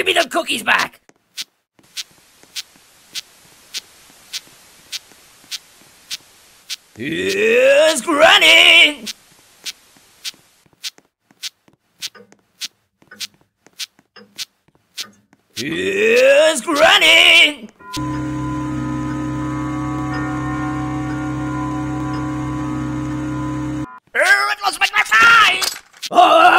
Give me the cookies back! Here's Granny! Here's Granny! Oh, it lost my glasses! Oh!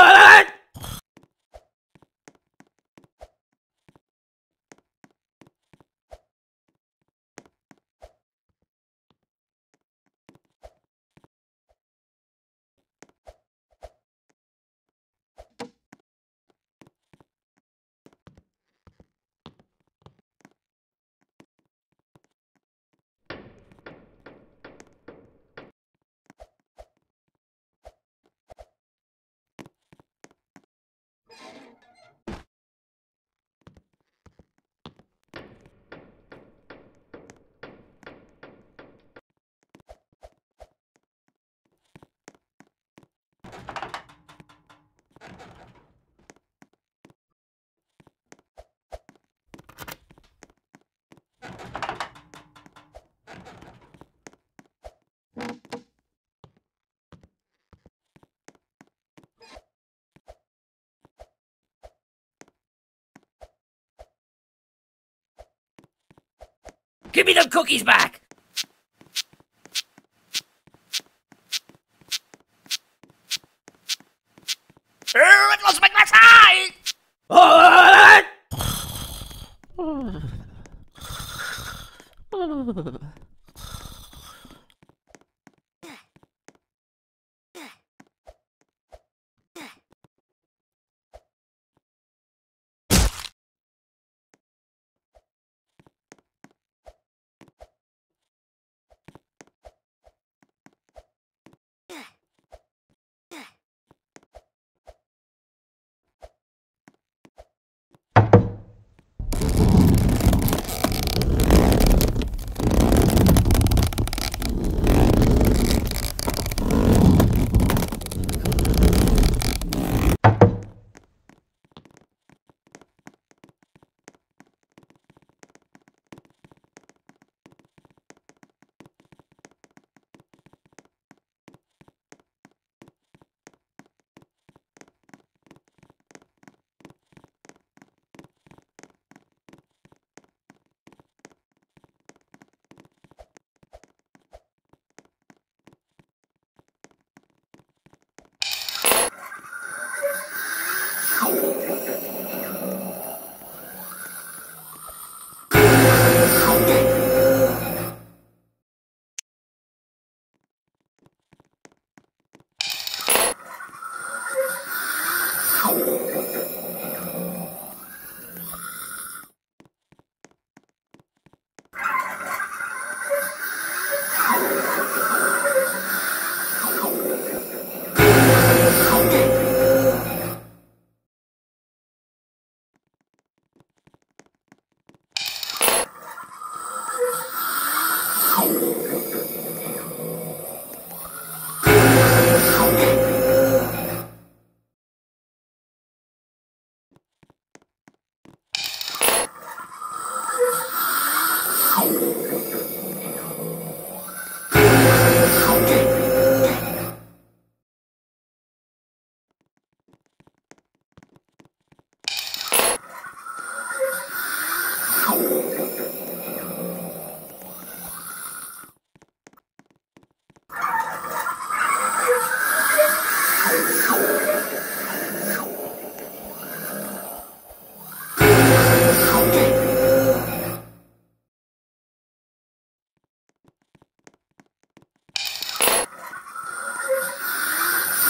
Give me the cookies back! Oh, it lost my glasses! Oh!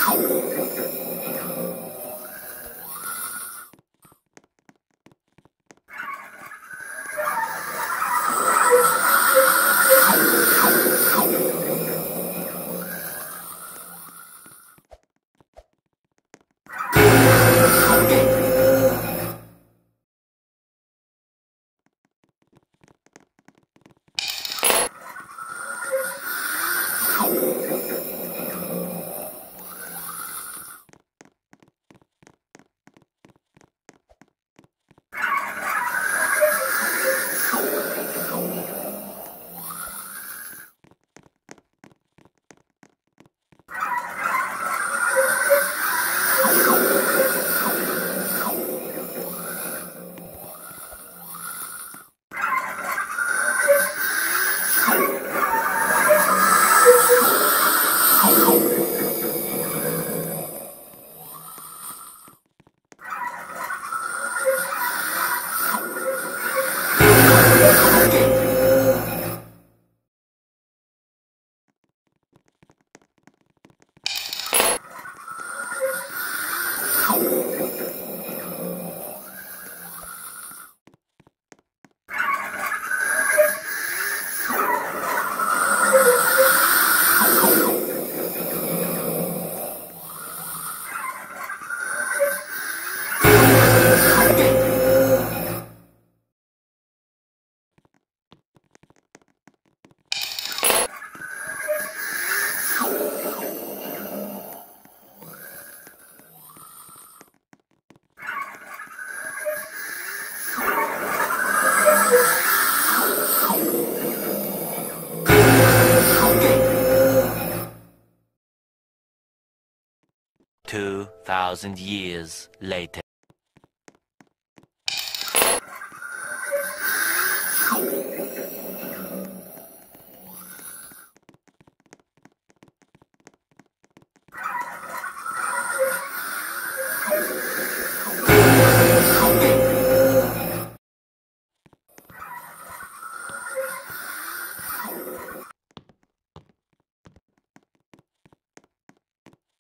Oh, thousand years later.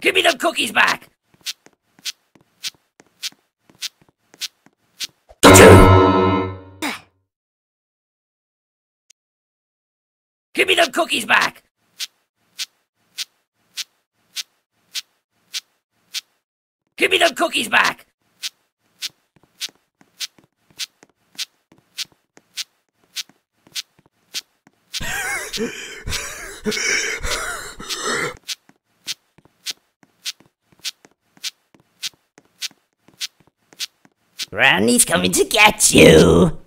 Give me them cookies back! Give me them cookies back! Give me them cookies back! Granny's coming to get you!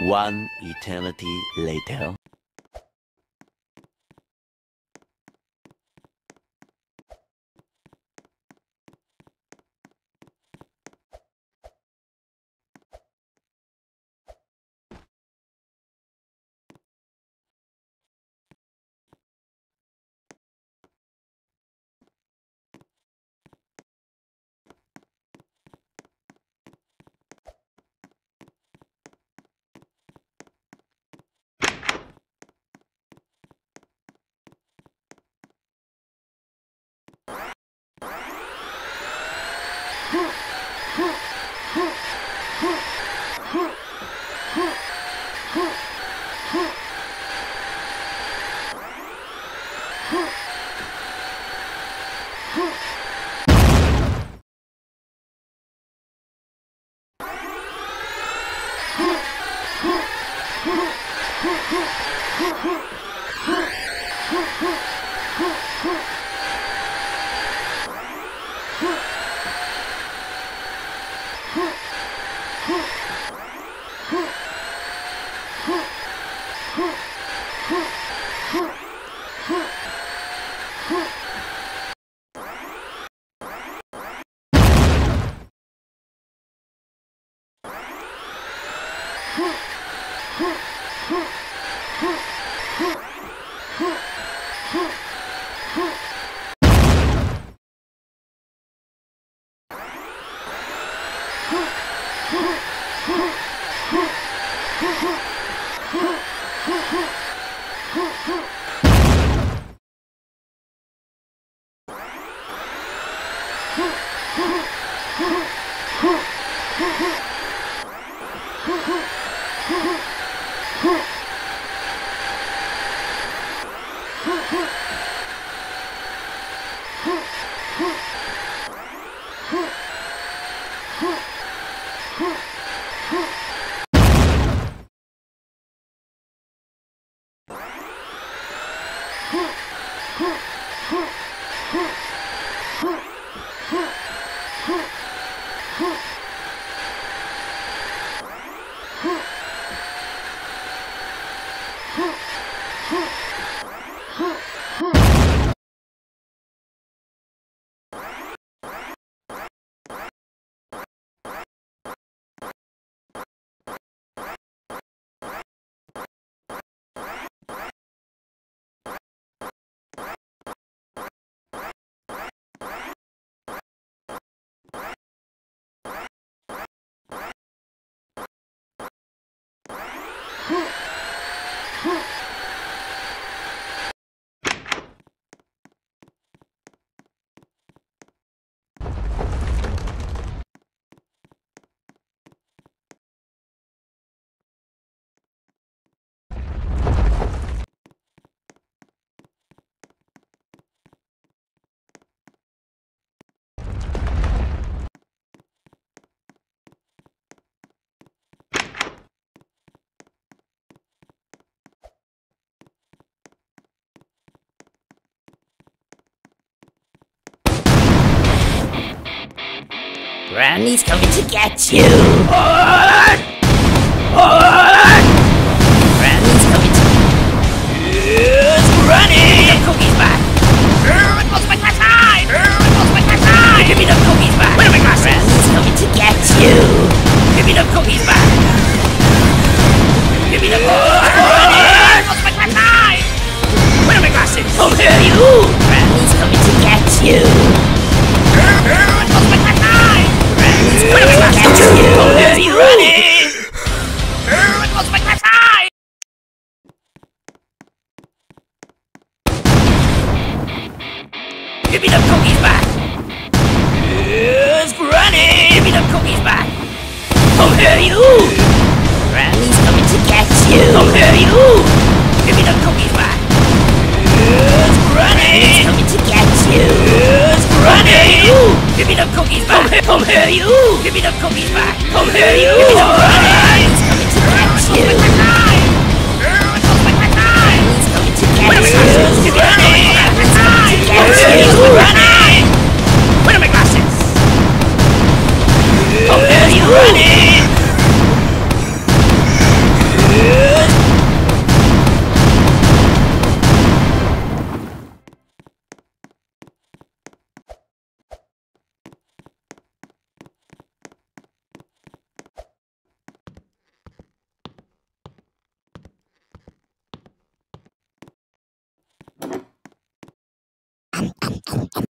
One eternity later. Granny's coming to get you. Oh, you! Granny's coming to get you! Come here, you! Give me the cookie back! It's Granny! Coming to get you! It's Granny! You. Give me the cookies back! Come here, you! Give me the cookies back! Come here, you! Give me the Granny's coming to get you! Coming to get you! Coming to get you! ちょっと。